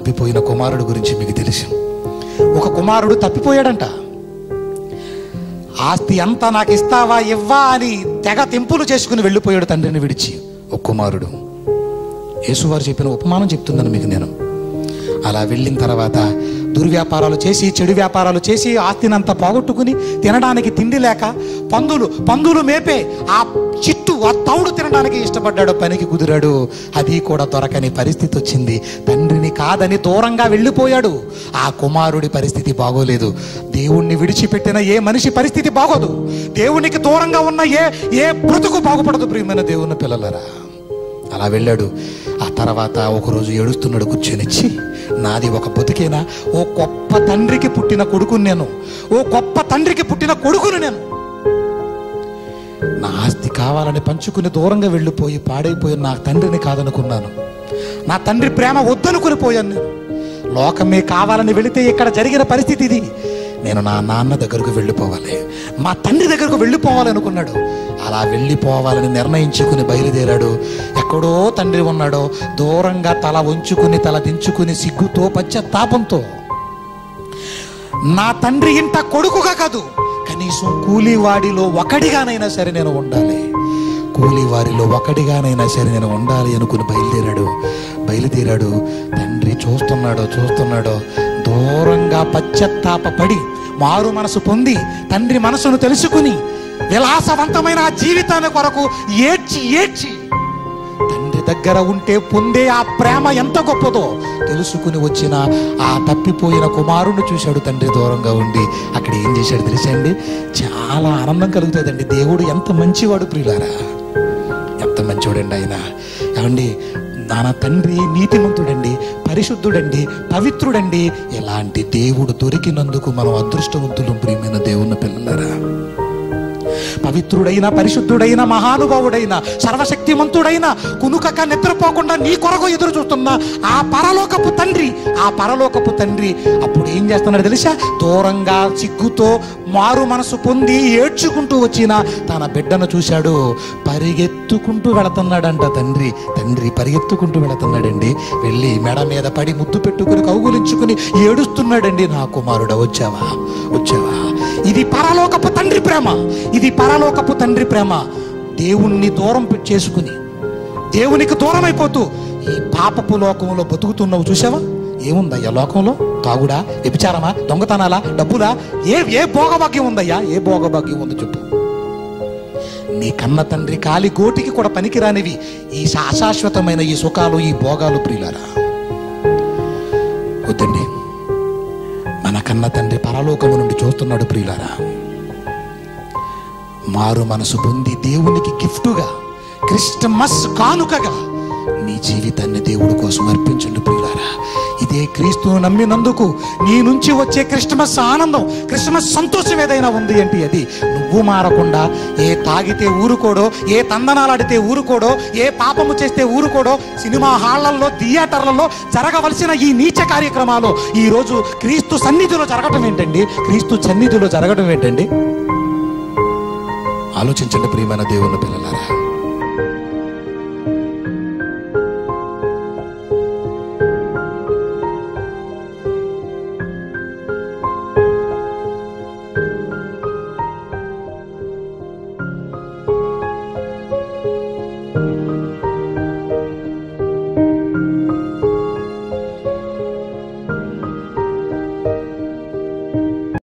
తప్పిపోయిన కుమారుడు గురించి మీకు తెలుసు. ఒక కుమారుడు తప్పిపోయాడంట. ఆస్తి అంతా నాకు ఇస్తావా ఇవ్వా అని తెగ తెంపులు చేసుకుని వెళ్ళిపోయాడు తండ్రిని విడిచి. ఒక కుమారుడు యేసువారు చెప్పిన ఉపమానం చెప్తున్నాను మీకు నేను. అలా వెళ్ళిన తర్వాత దుర్వ్యాపారాలు చేసి చెడు వ్యాపారాలు చేసి ఆస్తినంతా పోగొట్టుకుని తినడానికి తిండి లేక పందులు పందులు మేపే ఆ చిట్టు ఆ తౌడు తినడానికి ఇష్టపడ్డాడు పనికి కుదిరాడు. అది కూడా దొరకని పరిస్థితి వచ్చింది. తండ్రిని కాదని దూరంగా వెళ్ళిపోయాడు. ఆ కుమారుడి పరిస్థితి బాగోలేదు. దేవుణ్ణి విడిచిపెట్టిన ఏ మనిషి పరిస్థితి బాగోదు. దేవునికి దూరంగా ఉన్న ఏ ఏ బ్రతుకు బాగుపడదు ప్రియమైన దేవుని పిల్లలరా. అలా వెళ్ళాడు. ఆ తర్వాత ఒకరోజు ఏడుస్తున్నాడు కూర్చొనిచ్చి నాది ఒక బతుకేనా? ఓ గొప్ప తండ్రికి పుట్టిన కొడుకుని నేను. ఓ గొప్ప తండ్రికి పుట్టిన కొడుకుని నేను. నా ఆస్తి కావాలని పంచుకుని దూరంగా వెళ్ళిపోయి పాడైపోయి నా తండ్రిని కాదనుకున్నాను. నా తండ్రి ప్రేమ వద్దనుకుని పోయాను నేను. లోకమే కావాలని వెళితే ఇక్కడ జరిగిన పరిస్థితి ఇది. నేను నా నాన్న దగ్గరకు వెళ్ళిపోవాలి. మా తండ్రి దగ్గరకు వెళ్ళిపోవాలనుకున్నాడు. అలా వెళ్ళిపోవాలని నిర్ణయించుకుని బయలుదేరాడు. ఎక్కడో తండ్రి ఉన్నాడో. దూరంగా తల ఉంచుకుని తల దించుకుని సిగ్గుతో పశ్చాత్తాపంతో నా తండ్రి ఇంట కొడుకుగా కాదు కనీసం కూలివాడిలో ఒకడిగానైనా సరే నేను ఉండాలి. కూలివారిలో ఒకటిగానైనా సరే నేను ఉండాలి అనుకుని బయలుదేరాడు. బయలుదేరాడు. తండ్రి చూస్తున్నాడో చూస్తున్నాడో. దూరంగా పశ్చత్తాపడి మారు మనసు పొంది తండ్రి మనసును తెలుసుకుని విలాసవంతమైన ఆ జీవితాన్ని కొరకు ఏడ్చి ఏడ్చి తండ్రి దగ్గర ఉంటే పొందే ఆ ప్రేమ ఎంత గొప్పదో తెలుసుకుని వచ్చిన ఆ తప్పిపోయిన కుమారుని చూశాడు తండ్రి దూరంగా ఉండి. అక్కడ ఏం చేశాడు తెలుసండి చాలా ఆనందం కలుగుతుందండి. దేవుడు ఎంత మంచివాడు ప్రియులారా? ఎంత మంచివాడండి ఆయన. ఏమండి? నాన్న తండ్రి నీతిమంతుడండి. పరిశుద్ధుడండి పవిత్రుడండి. ఇలాంటి దేవుడు దొరికినందుకు మనం అదృష్టవంతులు ప్రియమైన దేవుని పిల్లలరా. పవిత్రుడైన పరిశుద్ధుడైన మహానుభావుడైన సర్వశక్తిమంతుడైన కునుకక నిద్రపోకుండా నీ కొరకు ఎదురు చూస్తున్న ఆ పరలోకపు తండ్రి ఆ పరలోకపు తండ్రి అప్పుడు ఏం చేస్తున్నాడు తెలుసా? దూరంగా సిగ్గుతో మారు మనసు పొంది ఏడ్చుకుంటూ వచ్చిన తన బిడ్డను చూశాడు. పరిగెత్తుకుంటూ వెళుతున్నాడంట తండ్రి. తండ్రి పరిగెత్తుకుంటూ వెళుతున్నాడండి. వెళ్ళి మెడ మీద పడి ముద్దు పెట్టుకుని కౌగులించుకుని ఏడుస్తున్నాడండి. నా కుమారుడ వచ్చావా? వచ్చావా? ఇది పరలోకపు తండ్రి ప్రేమ. ఇది పరలోకపు తండ్రి ప్రేమ. దేవుణ్ణి దూరం చేసుకుని దేవునికి దూరం అయిపోతూ ఈ పాపపు లోకంలో బతుకుతున్నావు చూసావా ఏముందయ్యా లోకంలో? తాగుడా? వ్యభిచారమా? దొంగతనాలా? డబ్బులా? ఏ ఏ భోగభాగ్యం ఉందయ్యా? ఏ భోగభాగ్యం ఉంది చెప్పు. నీ కన్న తండ్రి కాలి గోటికి కూడా పనికిరానివి. ఈ శాశాశ్వతమైన ఈ సుఖాలు ఈ భోగాలు ప్రియులారా. వద్దండి. మన కన్న తండ్రి పరలోకము నుండి చూస్తున్నాడు ప్రియులారా. మారు మనసు పొంది దేవునికి గిఫ్టుగా క్రిస్టమస్ కానుకగా నీ జీవితాన్ని దేవుడి కోసం అర్పించండి ప్రియులారా. ఇదే క్రీస్తును నమ్మినందుకు నీ నుంచి వచ్చే క్రిస్టమస్ ఆనందం క్రిస్టమస్ సంతోషం ఏదైనా ఉంది ఏంటి అది నువ్వు మారకుండా ఏ తాగితే ఊరుకోడో ఏ తందనాలాడితే ఊరుకోడో ఏ పాపము చేస్తే ఊరుకోడో సినిమా హాళ్ళలో థియేటర్లలో జరగవలసిన ఈ నీచ కార్యక్రమాలు ఈరోజు క్రీస్తు సన్నిధిలో జరగటం ఏంటండి? క్రీస్తు సన్నిధిలో జరగడం ఏంటండి? ఆలోచించండి ప్రియమైన దేవుని పిల్లలారా.